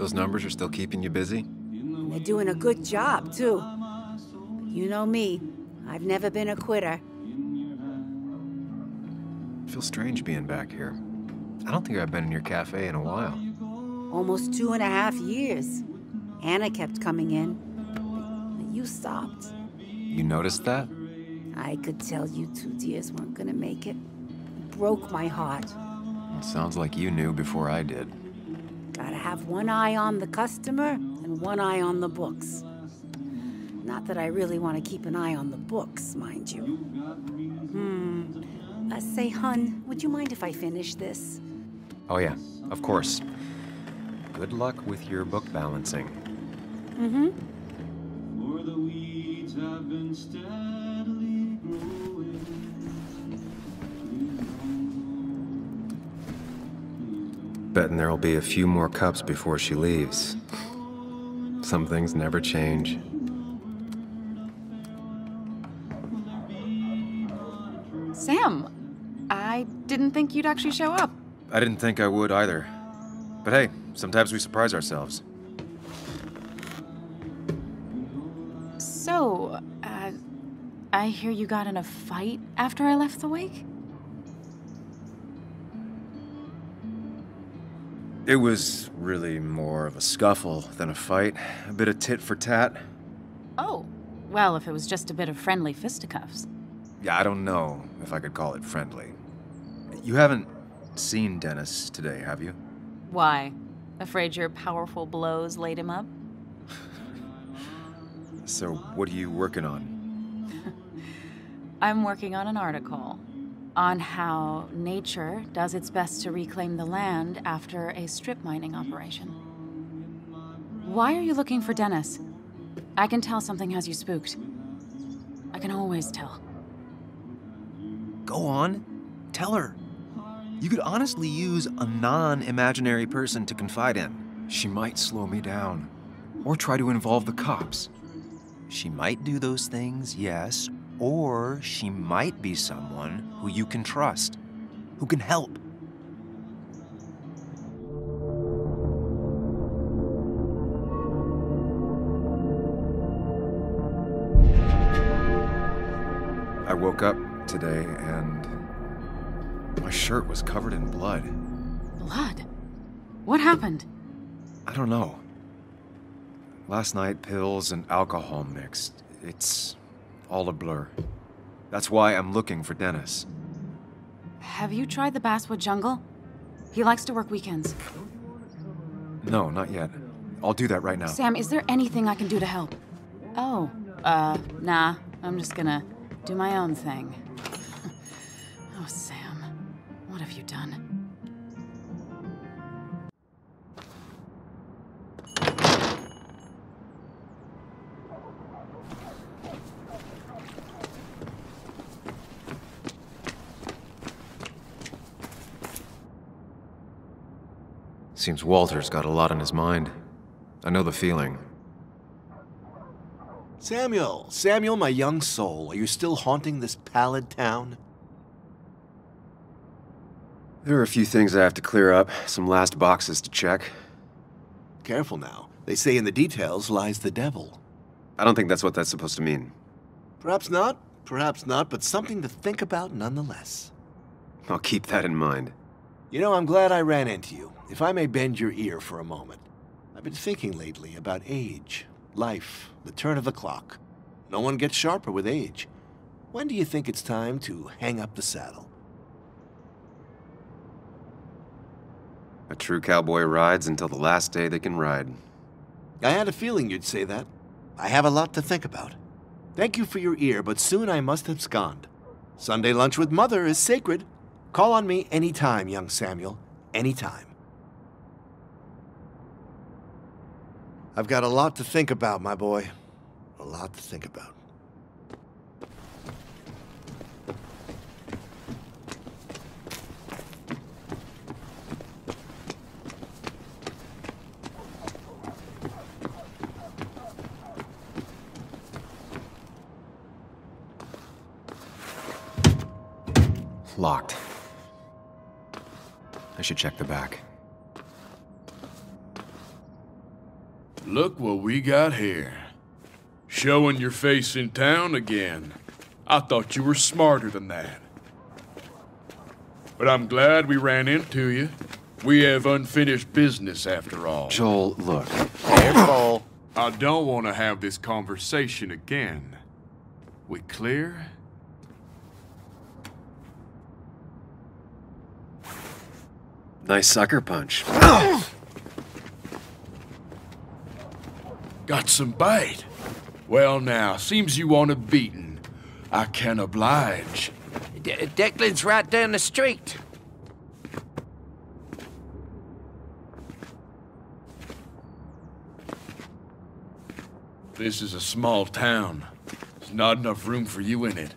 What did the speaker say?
Those numbers are still keeping you busy? They're doing a good job, too. But you know me. I've never been a quitter. It feels strange being back here. I don't think I've been in your cafe in a while. Almost two and a half years. Anna kept coming in. But you stopped. You noticed that? I could tell you two dears weren't gonna make it. It broke my heart. It sounds like you knew before I did. Gotta have one eye on the customer and one eye on the books. Not that I really want to keep an eye on the books, mind you. Hmm. Uh, say, hun, would you mind if I finish this? Oh yeah, of course. Good luck with your book balancing. Mm-hmm. For the weeds have been steadily growing. Betting there'll be a few more cups before she leaves. Some things never change. Sam, I didn't think you'd actually show up. I didn't think I would either. But hey, sometimes we surprise ourselves. So, uh, I hear you got in a fight after I left the wake? It was really more of a scuffle than a fight. A bit of tit for tat. Oh, well, if it was just a bit of friendly fisticuffs. Yeah, I don't know if I could call it friendly. You haven't seen Dennis today, have you? Why? Afraid your powerful blows laid him up? So, what are you working on? I'm working on an article on how nature does its best to reclaim the land after a strip mining operation. Why are you looking for Dennis? I can tell something has you spooked. I can always tell. Go on. Tell her. You could honestly use a non imaginary person to confide in. She might slow me down. Or try to involve the cops. She might do those things, yes, or she might be someone who you can trust, who can help. I woke up today and my shirt was covered in blood. Blood? What happened? I don't know. Last night, pills and alcohol mixed. It's all a blur. That's why I'm looking for Dennis. Have you tried the Basswood Jungle? He likes to work weekends. No, not yet. I'll do that right now. Sam, is there anything I can do to help? Oh, uh, nah. I'm just gonna do my own thing. oh, Sam. What have you done? Seems Walter's got a lot on his mind. I know the feeling. Samuel, Samuel, my young soul, are you still haunting this pallid town? There are a few things I have to clear up, some last boxes to check. Careful now. They say in the details lies the devil. I don't think that's what that's supposed to mean. Perhaps not, perhaps not, but something to think about nonetheless. I'll keep that in mind. You know, I'm glad I ran into you. If I may bend your ear for a moment. I've been thinking lately about age, life, the turn of the clock. No one gets sharper with age. When do you think it's time to hang up the saddle? A true cowboy rides until the last day they can ride. I had a feeling you'd say that. I have a lot to think about. Thank you for your ear, but soon I must abscond. Sunday lunch with Mother is sacred. Call on me anytime, young Samuel. Anytime. I've got a lot to think about, my boy. A lot to think about. Locked. I should check the back. Look what we got here. Showing your face in town again. I thought you were smarter than that. But I'm glad we ran into you. We have unfinished business after all. Joel, look. Careful. I don't want to have this conversation again. We clear? Nice sucker punch. Got some bite. Well now, seems you want a beating. I can oblige. D Declan's right down the street. This is a small town. There's not enough room for you in it.